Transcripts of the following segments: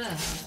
First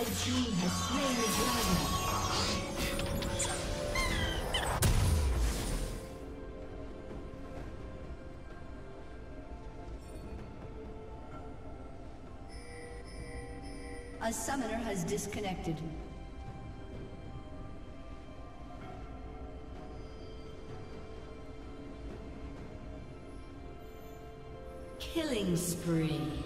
Red team has slain the dragon. A summoner has disconnected. Killing spree.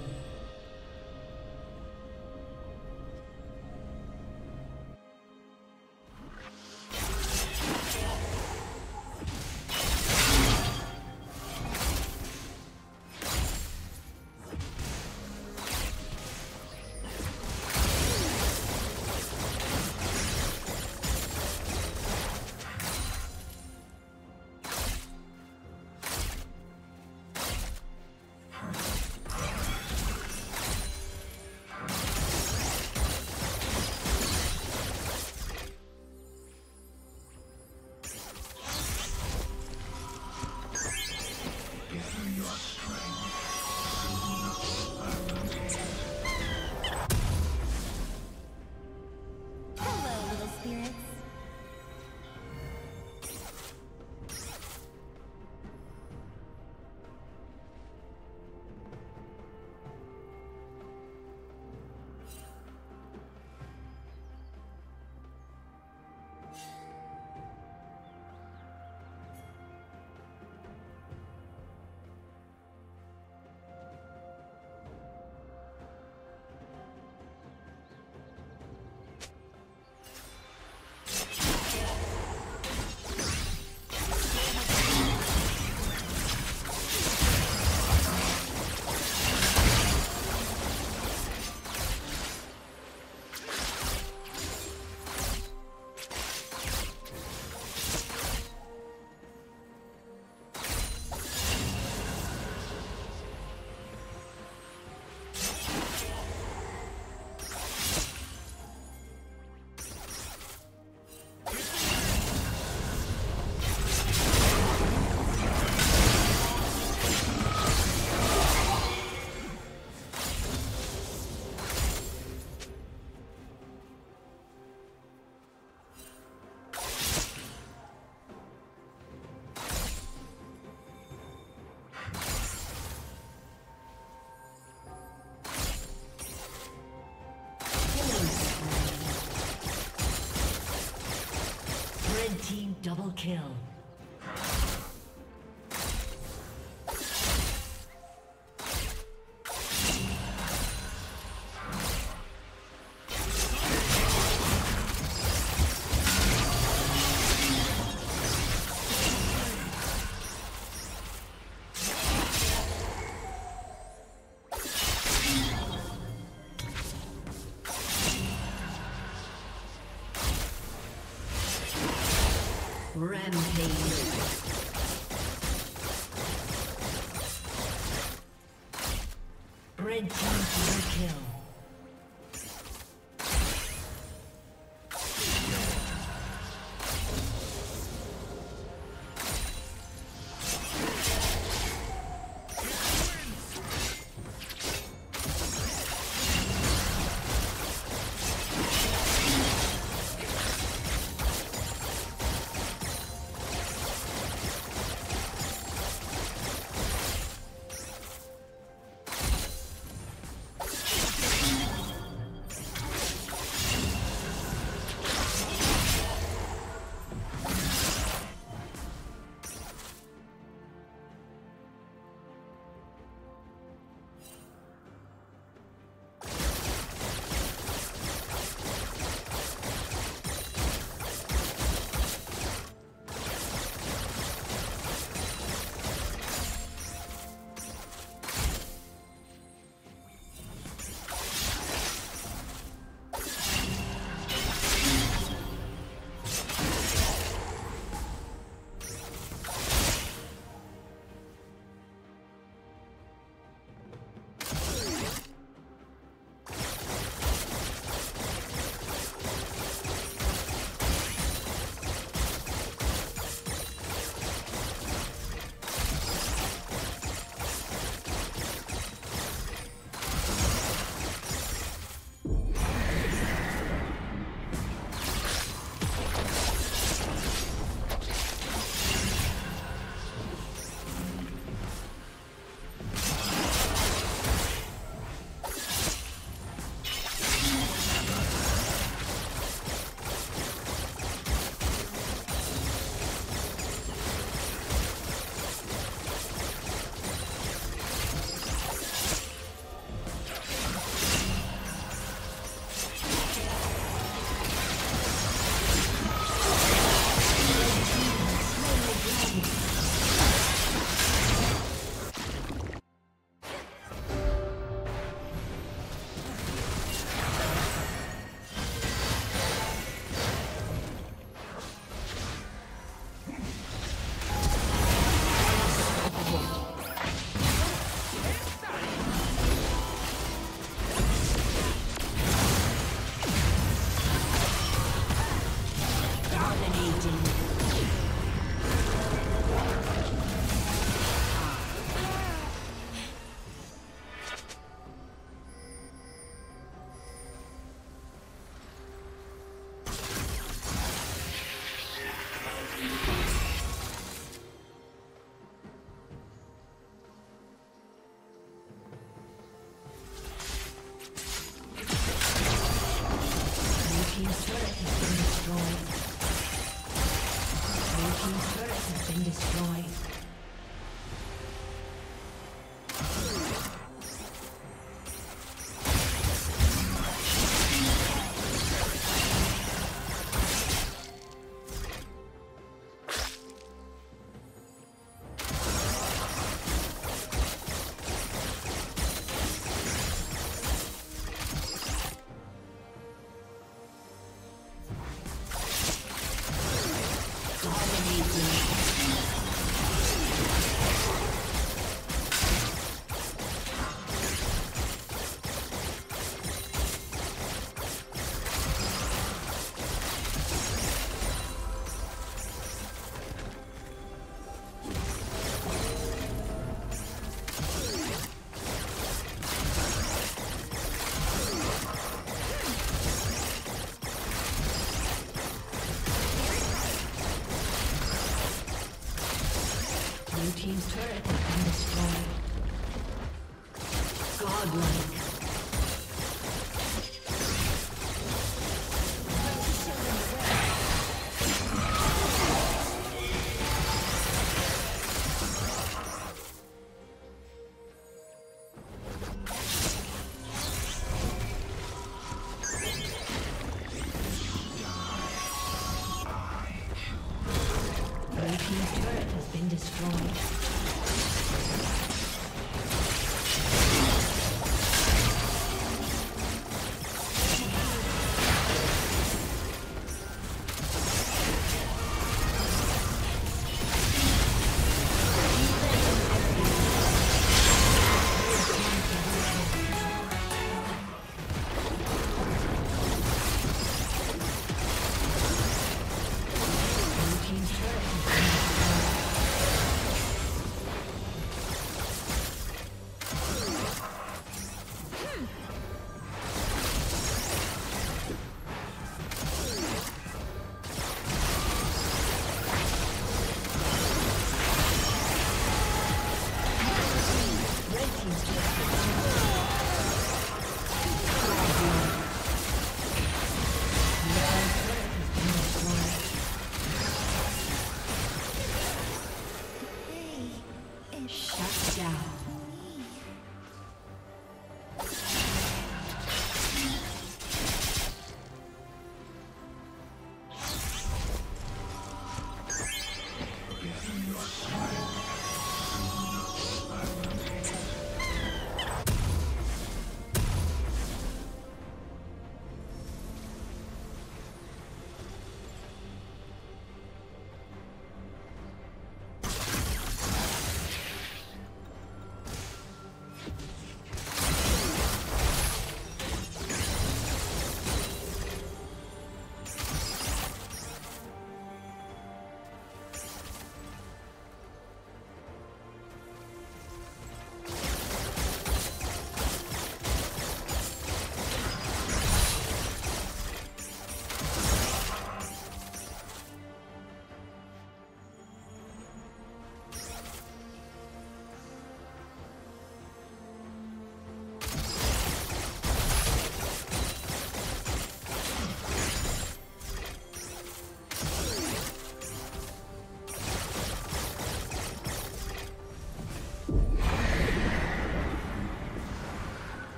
Double kill. Rampage. destroyed.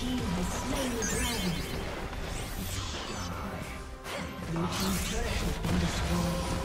Team has slain the dragon. Blue team's turret has been destroyed.